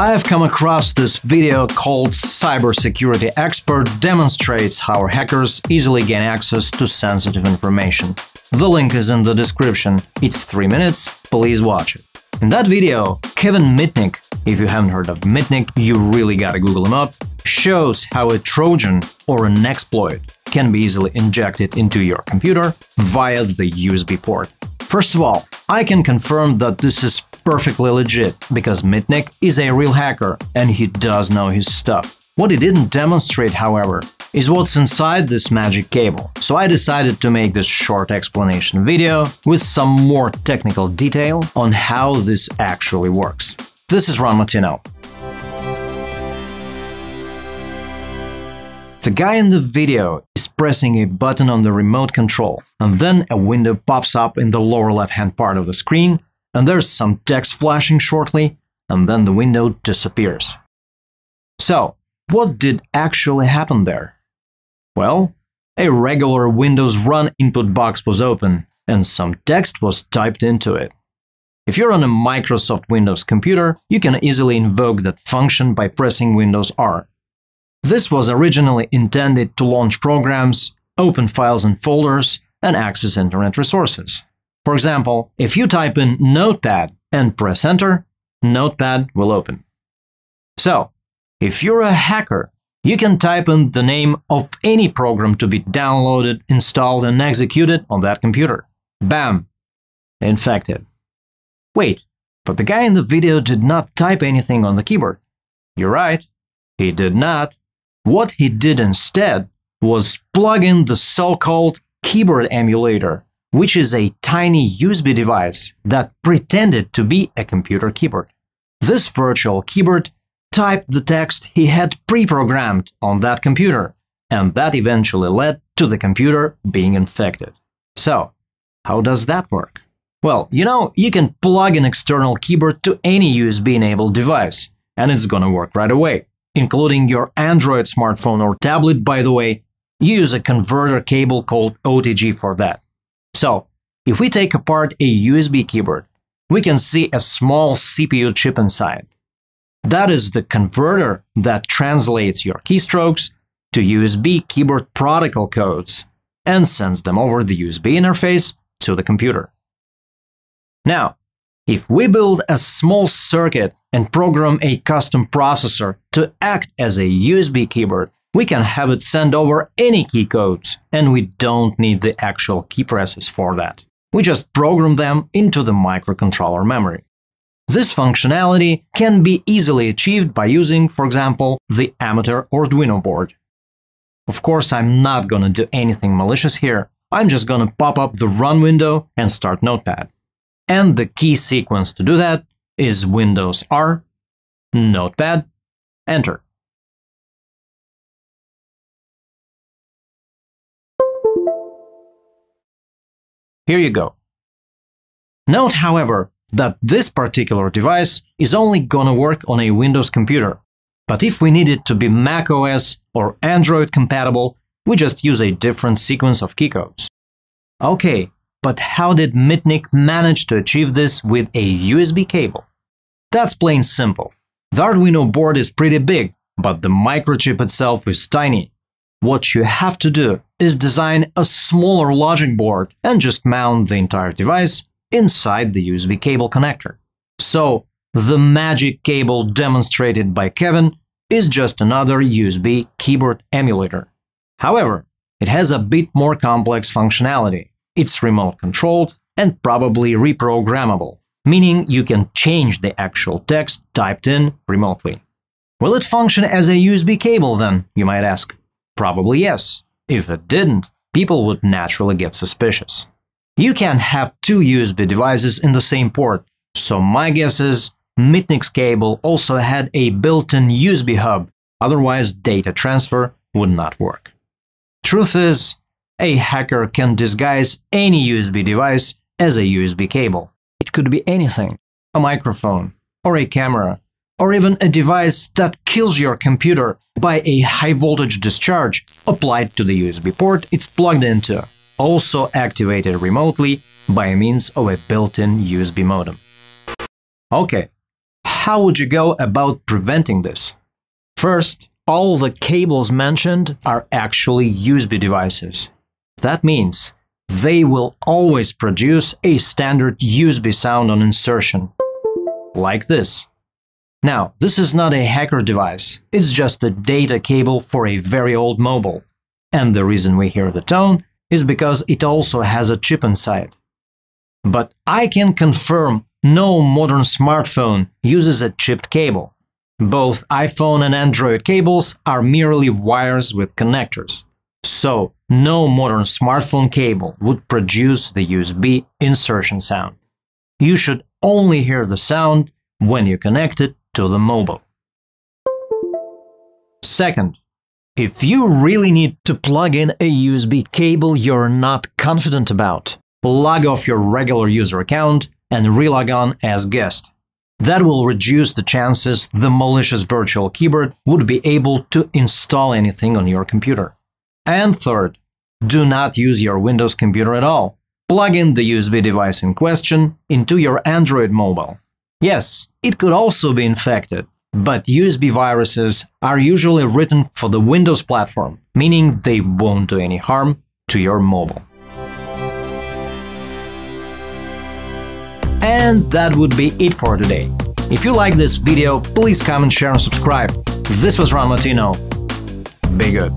I have come across this video called Cybersecurity Expert demonstrates how hackers easily gain access to sensitive information. The link is in the description. It's 3 minutes, please watch it. In that video, Kevin Mitnick, if you haven't heard of Mitnick, you really gotta google him up, shows how a Trojan or an exploit can be easily injected into your computer via the USB port. First of all, I can confirm that this is perfectly legit, because Mitnick is a real hacker and he does know his stuff. What he didn't demonstrate, however, is what's inside this magic cable, so I decided to make this short explanation video with some more technical detail on how this actually works. This is Ron Mattino. The guy in the video is pressing a button on the remote control, and then a window pops up in the lower left-hand part of the screen, and there's some text flashing shortly, and then the window disappears. So, what did actually happen there? Well, a regular Windows Run input box was open, and some text was typed into it. If you're on a Microsoft Windows computer, you can easily invoke that function by pressing Windows R. This was originally intended to launch programs, open files and folders, and access internet resources. For example, if you type in Notepad and press Enter, Notepad will open. So, if you're a hacker, you can type in the name of any program to be downloaded, installed, and executed on that computer. Bam! Infected. Wait, but the guy in the video did not type anything on the keyboard. You're right, he did not. What he did instead was plug in the so-called keyboard emulator, which is a tiny USB device that pretended to be a computer keyboard. This virtual keyboard typed the text he had pre-programmed on that computer, and that eventually led to the computer being infected. So, how does that work? Well, you know, you can plug an external keyboard to any USB-enabled device, and it's gonna work right away including your Android smartphone or tablet, by the way, you use a converter cable called OTG for that. So, if we take apart a USB keyboard, we can see a small CPU chip inside. That is the converter that translates your keystrokes to USB keyboard protocol codes and sends them over the USB interface to the computer. Now, if we build a small circuit and program a custom processor to act as a USB keyboard, we can have it send over any key codes, and we don't need the actual key presses for that. We just program them into the microcontroller memory. This functionality can be easily achieved by using, for example, the amateur Arduino board. Of course, I'm not gonna do anything malicious here. I'm just gonna pop up the run window and start Notepad. And the key sequence to do that is Windows R, Notepad, Enter. Here you go. Note, however, that this particular device is only gonna work on a Windows computer. But if we need it to be macOS or Android compatible, we just use a different sequence of keycodes. Okay, but how did Mitnick manage to achieve this with a USB cable? That's plain simple. The Arduino board is pretty big, but the microchip itself is tiny. What you have to do is design a smaller logic board and just mount the entire device inside the USB cable connector. So, the magic cable demonstrated by Kevin is just another USB keyboard emulator. However, it has a bit more complex functionality. It's remote controlled and probably reprogrammable, meaning you can change the actual text typed in remotely. Will it function as a USB cable then, you might ask? Probably yes. If it didn't, people would naturally get suspicious. You can't have two USB devices in the same port, so my guess is Mitnick's cable also had a built-in USB hub, otherwise data transfer would not work. Truth is, a hacker can disguise any USB device as a USB cable. It could be anything a microphone, or a camera, or even a device that kills your computer by a high voltage discharge applied to the USB port it's plugged into, also activated remotely by means of a built in USB modem. Okay, How would you go about preventing this? First, all the cables mentioned are actually USB devices. That means they will always produce a standard USB sound on insertion, like this. Now, this is not a hacker device, it's just a data cable for a very old mobile. And the reason we hear the tone is because it also has a chip inside. But I can confirm no modern smartphone uses a chipped cable. Both iPhone and Android cables are merely wires with connectors. So, no modern smartphone cable would produce the USB insertion sound. You should only hear the sound when you connect it to the mobile. Second, if you really need to plug in a USB cable you're not confident about, log off your regular user account and relog on as guest. That will reduce the chances the malicious virtual keyboard would be able to install anything on your computer. And third, do not use your Windows computer at all. Plug in the USB device in question into your Android mobile. Yes, it could also be infected, but USB viruses are usually written for the Windows platform, meaning they won't do any harm to your mobile. And that would be it for today. If you like this video, please comment, share and subscribe. This was Ron Mattino. Be good.